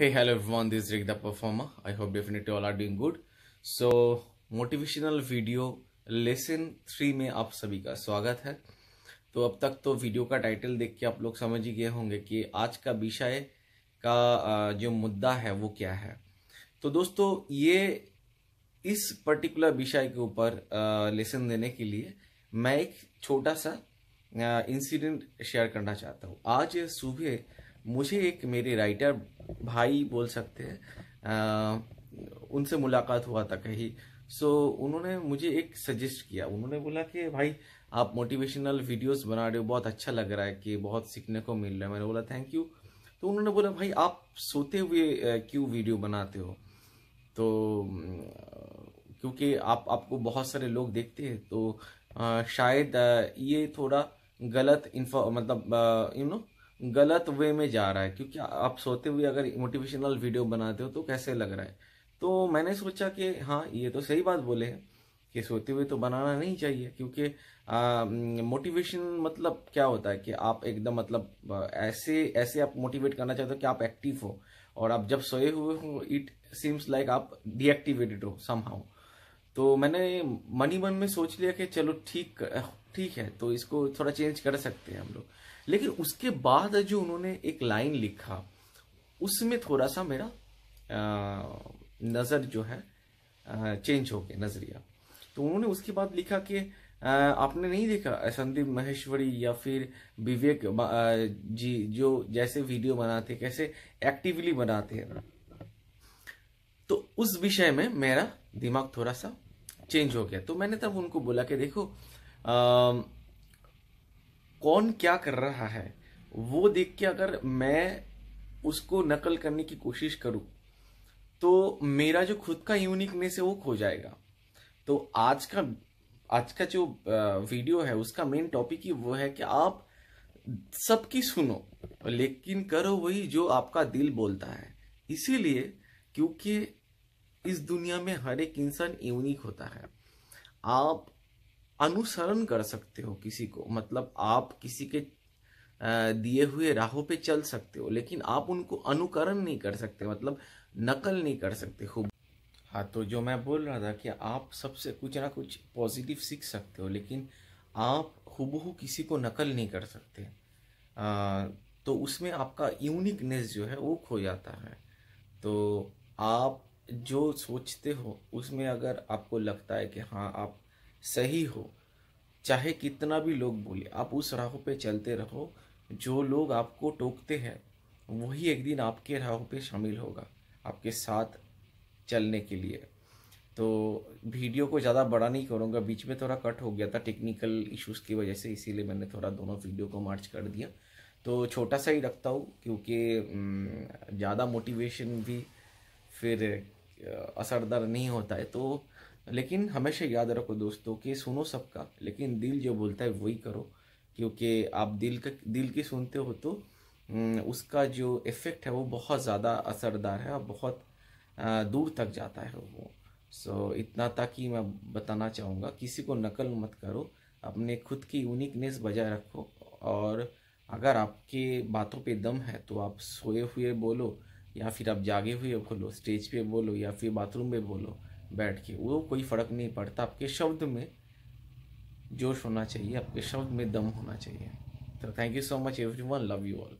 Hey, hello everyone. This is Rick the Performer. I hope definitely all are doing good. So, motivational video lesson three में आप सभी का स्वागत है तो अब तक तो वीडियो का टाइटल देख के आप लोग समझ ही गए होंगे कि आज का विषय का जो मुद्दा है वो क्या है तो दोस्तों ये इस पर्टिकुलर विषय के ऊपर लेसन देने के लिए मैं एक छोटा सा इंसिडेंट शेयर करना चाहता हूँ आज सुबह मुझे एक मेरे राइटर भाई बोल सकते हैं उनसे मुलाकात हुआ था कहीं। सो so, उन्होंने मुझे एक सजेस्ट किया। उन्होंने बोला कि भाई आप मोटिवेशनल वीडियोस बना रहे हो बहुत अच्छा लग रहा है कि बहुत सीखने को मिल रहा है। मैंने बोला थैंक यू तो उन्होंने बोला भाई आप सोते हुए क्यों वीडियो बनाते हो? तो क्योंकि आप आपको बहुत सारे लोग देखते हैं तो अ, शायद अ, ये थोड़ा गलत इन्फो मतलब यू नो गलत वे में जा रहा है, क्योंकि आप सोते हुए अगर मोटिवेशनल वीडियो बनाते हो तो कैसे लग रहा है? तो मैंने सोचा कि हाँ ये तो सही बात बोले हैं कि सोते हुए तो बनाना नहीं चाहिए, क्योंकि मोटिवेशन मतलब क्या होता है कि आप एकदम मतलब ऐसे ऐसे आप मोटिवेट करना चाहते हो कि आप एक्टिव हो, और आप जब सोए हुए हो इट सीम्स लाइक आप डीएक्टिवेटेड हो समहाउ तो मैंने मनी मन में सोच लिया कि चलो ठीक ठीक है तो इसको थोड़ा चेंज कर सकते हैं हम लोग। लेकिन उसके बाद जो उन्होंने एक लाइन लिखा उसमें थोड़ा सा मेरा अ, नज़र जो है आ, चेंज हो गया नज़रिया। तो उन्होंने उसके बाद लिखा कि आपने नहीं देखा संदीप महेश्वरी या फिर विवेक जी जो जैसे वीडियो बनाते कैसे एक्टिवली बनाते हैं। उस विषय में मेरा दिमाग थोड़ा सा चेंज हो गया। तो मैंने तब उनको बोला कि देखो अम, कौन क्या कर रहा है वो देख के अगर मैं उसको नकल करने की कोशिश करूँ तो मेरा जो खुद का यूनिकनेस है वो खो जाएगा। तो आज का आज का जो वीडियो है उसका मेन टॉपिक ही वो है कि आप सबकी सुनो लेकिन करो वही जो आपका दिल बोलता है। इसीलिए क्योंकि इस दुनिया में हर एक इंसान यूनिक होता है। आप अनुसरण कर सकते हो किसी को। मतलब आप किसी के दिए हुए राहों पे चल सकते हो लेकिन आप उनको अनुकरण नहीं कर सकते मतलब नकल नहीं कर सकते। खूब। हाँ तो जो मैं बोल रहा था कि आप सबसे कुछ ना कुछ पॉजिटिव सीख सकते हो लेकिन आप हूबहू किसी को नकल नहीं कर सकते। आ, तो उसमें आपका यूनिकनेस जो है वो खो जाता है। तो आप जो सोचते हो, उसमें अगर आपको लगता है कि हाँ आप सही हो, चाहे कितना भी लोग बोले, आप उस राहों पे चलते रहो, जो लोग आपको टोकते हैं, वही एक दिन आपके राहों पे शामिल होगा, आपके साथ चलने के लिए। तो वीडियो को ज़्यादा बड़ा नहीं करूँगा, बीच में थोड़ा कट हो गया था, टेक्निकल इश्यूज़ की वजह से, इसीलिए मैंने थोड़ा दोनों वीडियो को मार्च कर दिया। तो छोटा सा ही रखता हूँ, क्योंकि ज़्यादा मोटिवेशन भी फिर असरदार नहीं होता है तो लेकिन हमेशा याद रखो दोस्तों कि सुनो सबका, लेकिन दिल जो बोलता है वही करो, क्योंकि आप दिल का, दिल की सुनते हो तो उसका जो इफ़ेक्ट है वो बहुत ज़्यादा असरदार है और बहुत दूर तक जाता है वो। सो इतना तक ही मैं बताना चाहूँगा, किसी को नकल मत करो, अपने खुद की यूनिकनेस बजाय रखो, और अगर आपके बातों पे दम है तो आप सोए हुए बोलो या फिर आप जागे हुए बोलो स्टेज पे बोलो या फिर बाथरूम में बोलो, बैठ के, वो कोई फ़र्क नहीं पड़ता। आपके शब्द में जोश होना चाहिए, आपके शब्द में दम होना चाहिए। तो thank you so much everyone love you all